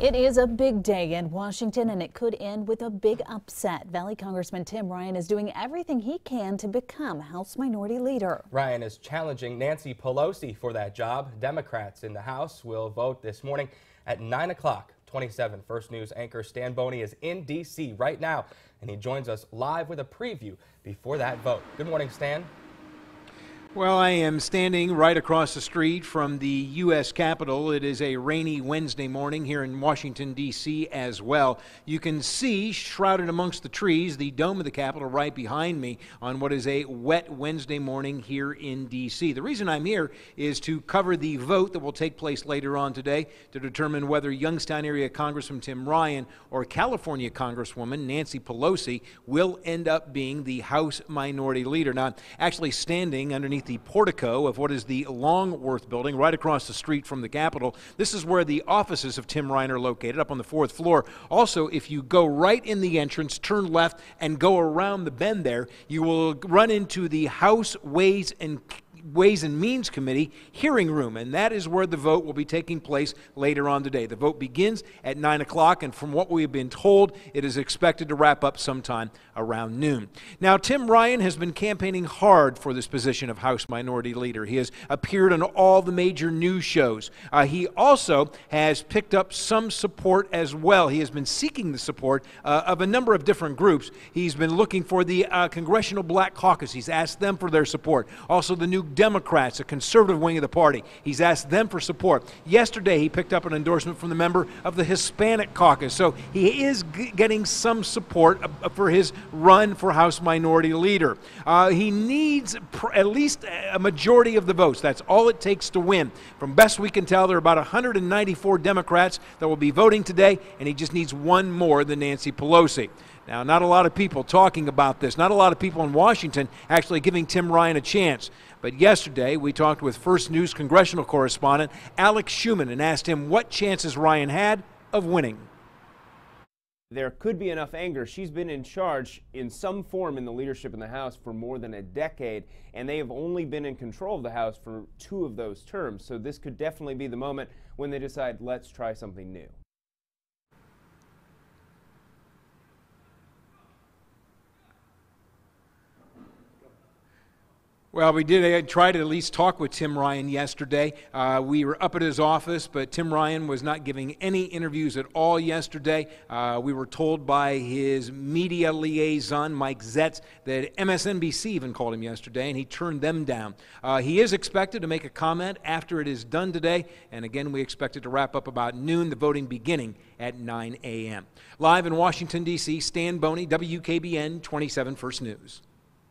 It is a big day in Washington and it could end with a big upset. Valley Congressman Tim Ryan is doing everything he can to become House Minority Leader. Ryan is challenging Nancy Pelosi for that job. Democrats in the House will vote this morning at 9 o'clock. 27 First News anchor Stan Boney is in D.C. right now and he joins us live with a preview before that vote. Good morning, Stan. Well, I am standing right across the street from the U.S. Capitol. It is a rainy Wednesday morning here in Washington, D.C. as well. You can see, shrouded amongst the trees, the dome of the Capitol right behind me on what is a wet Wednesday morning here in D.C. The reason I'm here is to cover the vote that will take place later on today to determine whether Youngstown area Congressman Tim Ryan or California Congresswoman Nancy Pelosi will end up being the House Minority Leader. Now, actually standing underneath the portico of what is the Longworth building right across the street from the Capitol. This is where the offices of Tim Ryan are located, up on the fourth floor. Also, if you go right in the entrance, turn left, and go around the bend there, you will run into the House Ways and Ways and Means Committee hearing room, and that is where the vote will be taking place later on today. The vote begins at 9 o'clock, and from what we've been told, it is expected to wrap up sometime around noon. Now, Tim Ryan has been campaigning hard for this position of House Minority Leader. He has appeared on all the major news shows. Uh, he also has picked up some support as well. He has been seeking the support uh, of a number of different groups. He's been looking for the uh, Congressional Black Caucus. He's asked them for their support. Also, the New Democrats, a conservative wing of the party. He's asked them for support. Yesterday, he picked up an endorsement from the member of the Hispanic caucus. So he is getting some support uh, for his run for House Minority Leader. Uh, he needs at least a majority of the votes. That's all it takes to win. From best we can tell, there are about 194 Democrats that will be voting today, and he just needs one more than Nancy Pelosi. Now, not a lot of people talking about this, not a lot of people in Washington actually giving Tim Ryan a chance. But yesterday, we talked with First News congressional correspondent Alex Schuman and asked him what chances Ryan had of winning. There could be enough anger. She's been in charge in some form in the leadership in the House for more than a decade, and they have only been in control of the House for two of those terms. So this could definitely be the moment when they decide, let's try something new. Well, we did try to at least talk with Tim Ryan yesterday. Uh, we were up at his office, but Tim Ryan was not giving any interviews at all yesterday. Uh, we were told by his media liaison, Mike Zetts, that MSNBC even called him yesterday, and he turned them down. Uh, he is expected to make a comment after it is done today, and again, we expect it to wrap up about noon, the voting beginning at 9 a.m. Live in Washington, D.C., Stan Boney, WKBN 27 First News.